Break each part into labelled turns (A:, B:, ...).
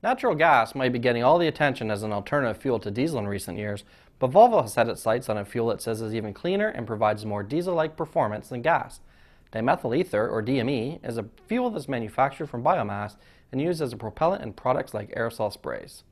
A: Natural gas might be getting all the attention as an alternative fuel to diesel in recent years, but Volvo has set its sights on a fuel it says is even cleaner and provides more diesel-like performance than gas. Dimethyl ether, or DME, is a fuel that's manufactured from biomass and used as a propellant in products like aerosol sprays.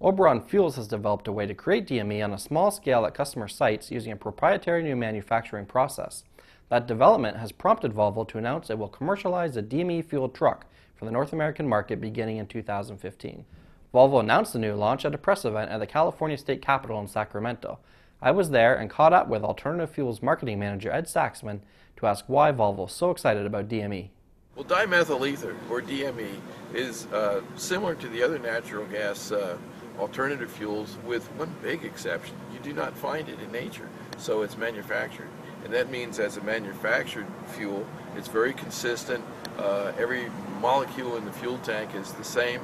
A: Oberon Fuels has developed a way to create DME on a small scale at customer sites using a proprietary new manufacturing process. That development has prompted Volvo to announce it will commercialize a DME fueled truck for the North American market beginning in 2015. Volvo announced the new launch at a press event at the California State Capitol in Sacramento. I was there and caught up with Alternative Fuels marketing manager Ed Saxman to ask why Volvo is so excited about DME.
B: Well, dimethyl ether, or DME, is uh, similar to the other natural gas uh, alternative fuels with one big exception. You do not find it in nature, so it's manufactured. And that means as a manufactured fuel, it's very consistent. Uh, every molecule in the fuel tank is the same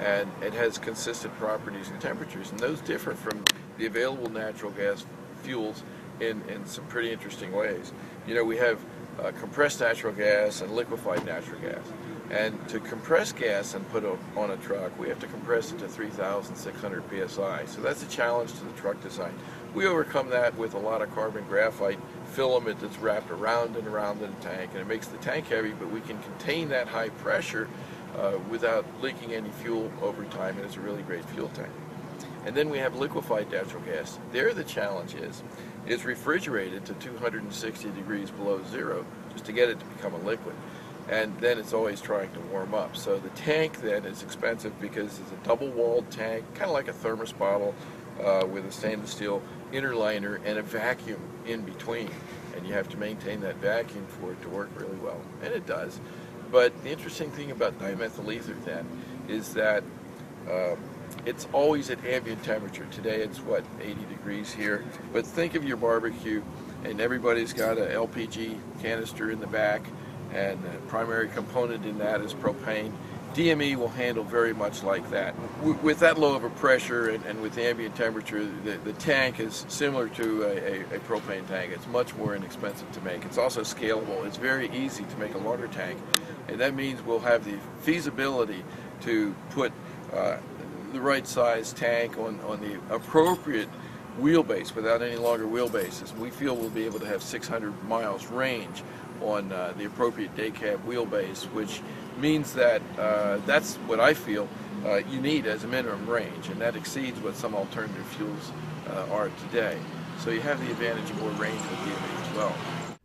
B: and it has consistent properties and temperatures. And those differ from the available natural gas fuels in, in some pretty interesting ways. You know, we have uh, compressed natural gas and liquefied natural gas. And to compress gas and put it on a truck, we have to compress it to 3,600 psi. So that's a challenge to the truck design. We overcome that with a lot of carbon graphite filament that's wrapped around and around the tank, and it makes the tank heavy, but we can contain that high pressure uh, without leaking any fuel over time, and it's a really great fuel tank. And then we have liquefied natural gas. There the challenge is, it's refrigerated to 260 degrees below zero just to get it to become a liquid. And then it's always trying to warm up. So the tank then is expensive because it's a double-walled tank, kind of like a thermos bottle uh, with a stainless steel inner liner and a vacuum in between. And you have to maintain that vacuum for it to work really well. And it does. But the interesting thing about dimethyl ether then is that um, it's always at ambient temperature. Today it's what 80 degrees here. But think of your barbecue and everybody's got a LPG canister in the back and the primary component in that is propane. DME will handle very much like that. with that low of a pressure and, and with ambient temperature, the, the, tank is similar to a, a, a, propane tank. It's much more inexpensive to make. It's also scalable. It's very easy to make a water tank. And that means we'll have the feasibility to put uh, the right size tank on, on the appropriate wheelbase without any longer wheelbases. We feel we'll be able to have 600 miles range on uh, the appropriate day cab wheelbase, which means that uh, that's what I feel uh, you need as a minimum range, and that exceeds what some alternative fuels uh, are today. So you have the advantage of more range with DME as well.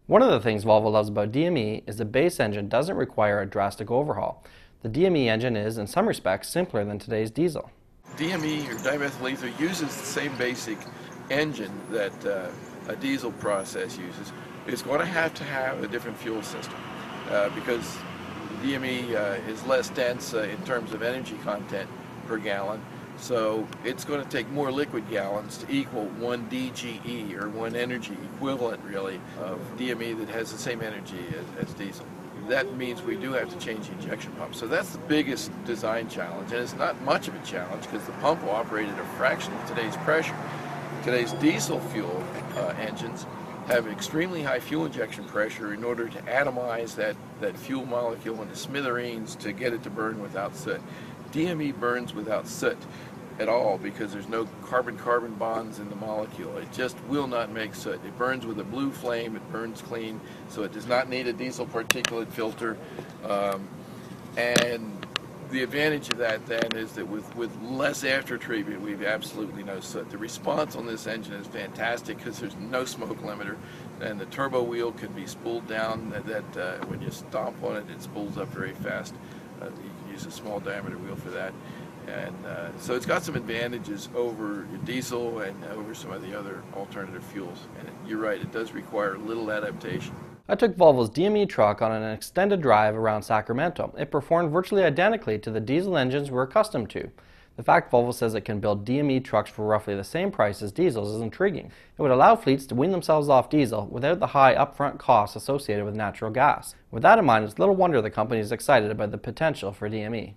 A: One of the things Volvo loves about DME is the base engine doesn't require a drastic overhaul. The DME engine is, in some respects, simpler than today's diesel.
B: DME, or dimethyl ether, uses the same basic engine that uh, a diesel process uses. It's going to have to have a different fuel system uh, because DME uh, is less dense uh, in terms of energy content per gallon. So it's going to take more liquid gallons to equal one DGE or one energy equivalent really of DME that has the same energy as, as diesel. That means we do have to change the injection pump. So that's the biggest design challenge and it's not much of a challenge because the pump will operate at a fraction of today's pressure. Today's diesel fuel uh, engines have extremely high fuel injection pressure in order to atomize that, that fuel molecule into smithereens to get it to burn without soot. DME burns without soot at all because there's no carbon-carbon bonds in the molecule. It just will not make soot. It burns with a blue flame, it burns clean, so it does not need a diesel particulate filter. Um, and the advantage of that then is that with, with less after treatment, we've absolutely no soot. The response on this engine is fantastic because there's no smoke limiter, and the turbo wheel can be spooled down. That, uh, when you stomp on it, it spools up very fast. Uh, you can use a small diameter wheel for that, and uh, so it's got some advantages over diesel and over some of the other alternative fuels. And you're right, it does require a little adaptation.
A: I took Volvo's DME truck on an extended drive around Sacramento. It performed virtually identically to the diesel engines we're accustomed to. The fact Volvo says it can build DME trucks for roughly the same price as diesels is intriguing. It would allow fleets to wean themselves off diesel without the high upfront costs associated with natural gas. With that in mind, it's little wonder the company is excited about the potential for DME.